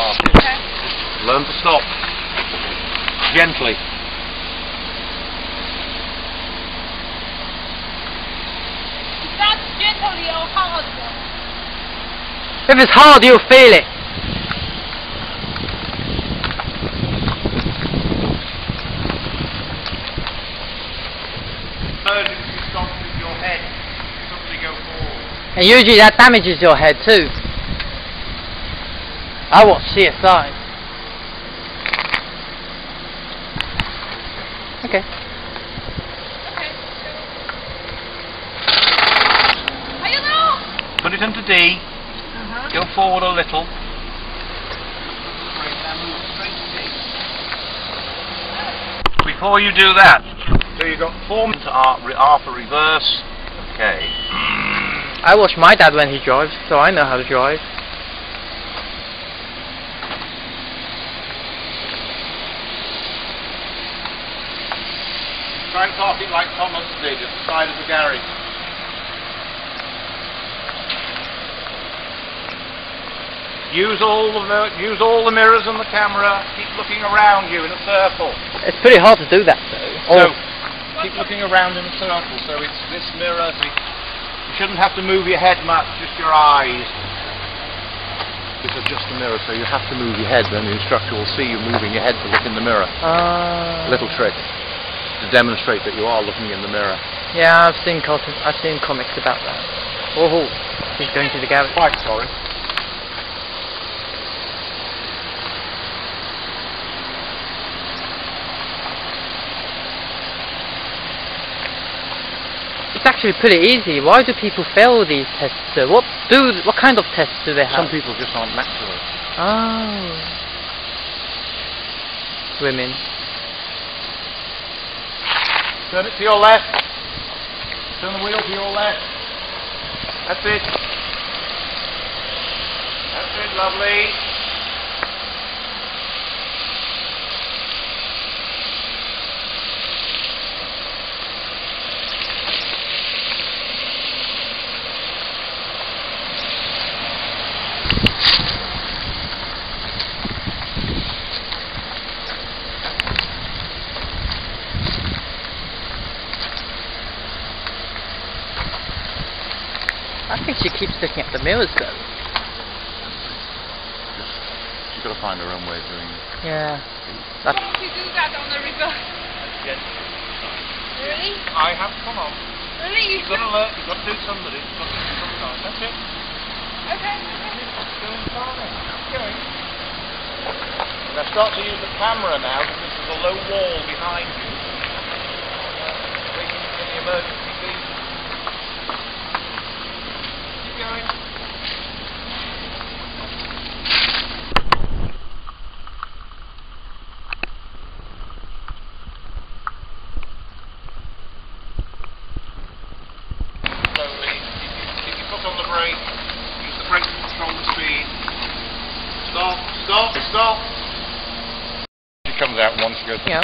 parking. Okay. Learn to stop. Gently. That's gently or hard. If it's hard, you'll feel it. Third, stop with your head, suddenly go forward. And usually that damages your head too. I watch CSI. Okay. Okay. Are you know? Put it into D. Uh-huh. Go forward a little. Before you do that, so you've got form to R, R for reverse. Okay. I watch my dad when he drives, so I know how to drive. Try and park it like Thomas did at the side of the garage. Use all the use all the mirrors and the camera. Keep looking around you in a circle. It's pretty hard to do that though. So keep looking around in a circle. So it's this mirror. You shouldn't have to move your head much, just your eyes. It's just a mirror, so you have to move your head. Then the instructor will see you moving your head to look in the mirror. uh, Little trick to demonstrate that you are looking in the mirror. Yeah, I've seen. I've seen comics about that. Oh, he's going to the garage. Quite sorry. It's actually pretty easy. Why do people fail these tests? what do what kind of tests do they have? Some people just aren't natural. Oh. Women. Turn it to your left. Turn the wheel to your left. That's it. That's it, lovely. I think she keeps looking at the mirrors though. Just, she's got to find her own way of doing it. Yeah. That's, Don't you do that on the reverse? Really? I have, come on. Really? You've got to learn, you've got to do somebody. You've got to do something. That's it. Okay. okay. Doing fine. Okay. Now start to use the camera now because there's a low wall behind you. Bring in the emergency beacon. Keep going. Slowly. Keep your, keep your foot on the brake. Use the brake to control the speed. Stop, stop, stop. She comes out once she goes. yeah.